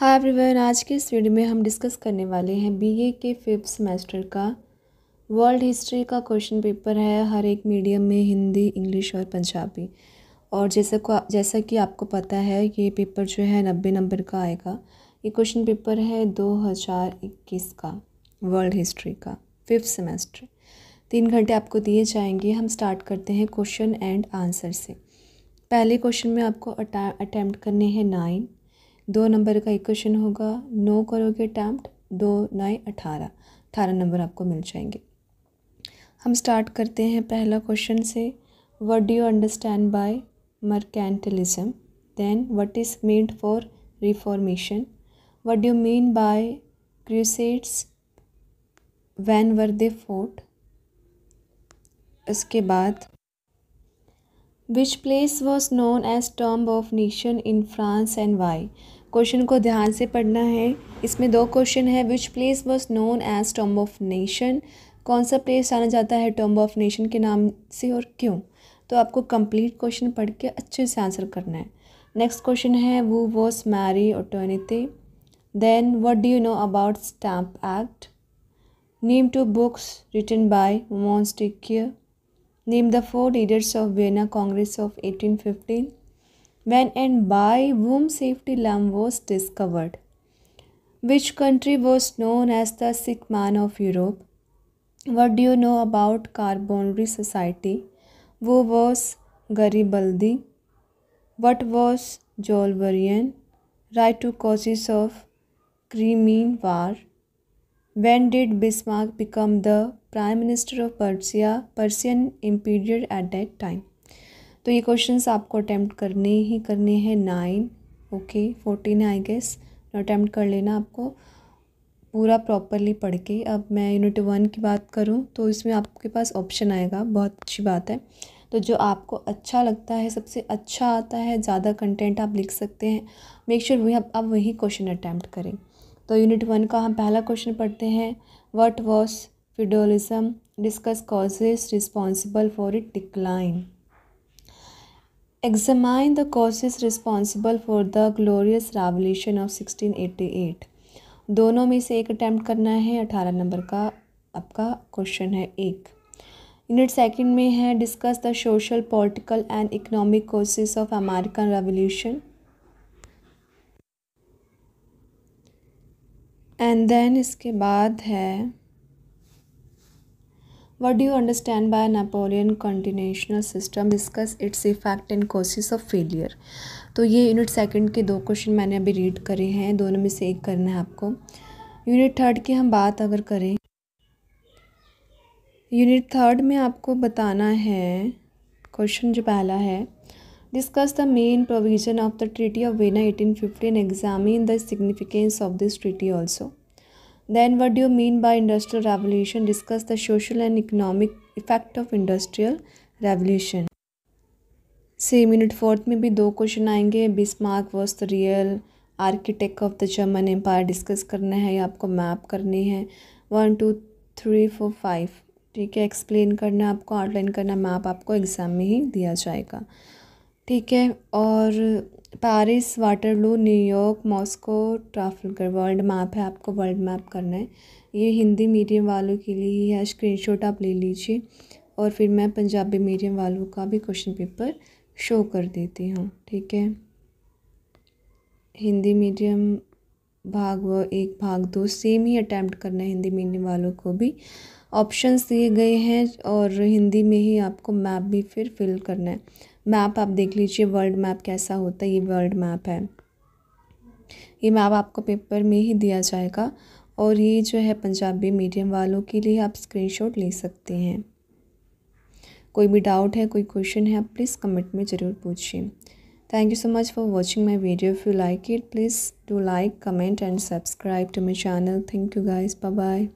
Hi everyone, आज के इस वीडियो में हम डिस्कस करने वाले हैं बीए के फिफ्थ सेमेस्टर का वर्ल्ड हिस्ट्री का क्वेश्चन पेपर है हर एक मीडियम में हिंदी इंग्लिश और पंजाबी। और जैसा को, जैसा कि आपको पता है, ये पेपर जो है नब्बे नंबर का आएगा। ये क्वेश्चन पेपर है दो हज़ार इक्कीस का वर्ल्ड हिस्ट्री का फिफ्थ सेमेस्टर तीन घंटे आपको दिए जाएँगे, हम स्टार्ट करते हैं क्वेश्चन एंड आंसर से। पहले क्वेश्चन में आपको अटैम्प्ट करने हैं नाइन दो नंबर का एक क्वेश्चन होगा। नौ करोगे अटैम्प्ट दो नए अठारह। अठारह नंबर आपको मिल जाएँगे। हम स्टार्ट करते हैं पहला क्वेश्चन से। What do you understand by mercantilism then what is meant for reformation what do mean by crusades when were they fought इसके बाद which place was known as term of nation in France and why question को ध्यान से पढ़ना है। इसमें दो question है। Which place was known as term of nation कौन सा प्लेस जाना जाता है टर्म ऑफ़ नेशन के नाम से और क्यों? तो आपको कंप्लीट क्वेश्चन पढ़ के अच्छे से आंसर करना है। नेक्स्ट क्वेश्चन है who was Marie Antoinette then what do you know about stamp act name two books written by मॉन्स्टिकियर name the four four of of Vienna of eighteen 1815. when and by whom safety lamp was discovered. Which country was known as the sick man of Europe? What do you know about Carbonary Society? Who was Garibaldi? What was Jolvarian? Right to causes of Crimean War. When did Bismarck become the Prime Minister of Persia, Persian Imperial at that time? तो ये questions आपको attempt करने ही करने हैं nine okay fourteen I guess attempt कर लेना आपको पूरा प्रॉपरली पढ़ के। अब मैं यूनिट वन की बात करूँ तो इसमें आपके पास ऑप्शन आएगा बहुत अच्छी बात है। तो जो आपको अच्छा लगता है सबसे अच्छा आता है ज़्यादा कंटेंट आप लिख सकते हैं मेक श्योर वही आप वही क्वेश्चन अटैम्प्ट करें। तो यूनिट वन का हम पहला क्वेश्चन पढ़ते हैं what was feudalism, discuss causes responsible for it decline. Examine the causes responsible for the glorious revolution of 1688. दोनों में से एक अटैम्प्ट करना है, अठारह नंबर का आपका क्वेश्चन है एक यूनिट सेकंड में है discuss the social political and economic causes of American revolution and then इसके बाद है What do you understand by Napoleon continuational system? Discuss its effect and causes of failure. तो ये यूनिट सेकंड के दो question मैंने अभी रीड करे हैं। दोनों में से एक करना है आपको। यूनिट थर्ड की हम बात अगर करें। यूनिट थर्ड में आपको बताना है क्वेश्चन जो पहला है। Discuss the main provision of the treaty of Vienna eighteen fifteen examine the significance of this treaty also Then what do you mean by industrial revolution? Discuss the social and economic effect of industrial revolution. Same unit fourth में भी दो question आएँगे. Bismarck was the real architect of the German empire discuss करना है या आपको map करनी है. One two three four five ठीक है एक्सप्लेन करना, आपको आउटलाइन करना मैप आपको एग्ज़ाम में ही दिया जाएगा. ठीक है, और Paris Waterloo New York Moscow Trafalgar world map है, आपको वर्ल्ड मैप करना है। ये हिंदी मीडियम वालों के लिए ही है स्क्रीनशॉट आप ले लीजिए। और फिर मैं पंजाबी मीडियम वालों का भी क्वेश्चन पेपर शो कर देती हूँ, ठीक है? हिंदी मीडियम भाग व एक भाग, दो सेम ही अटैम्प्ट करना है हिंदी मीडियम वालों को भी। ऑप्शंस दिए गए हैं और हिंदी में ही आपको मैप भी फिर फिल करना है। मैप आप देख लीजिए वर्ल्ड मैप कैसा होता है, ये वर्ल्ड मैप है। ये मैप आपको पेपर में ही दिया जाएगा और ये जो है पंजाबी मीडियम वालों के लिए आप स्क्रीनशॉट ले सकते हैं। कोई भी डाउट है, कोई क्वेश्चन है, आप प्लीज़ कमेंट में ज़रूर पूछिए। Thank you so much for watching my video if you like it please do like comment and subscribe to my channel thank you guys bye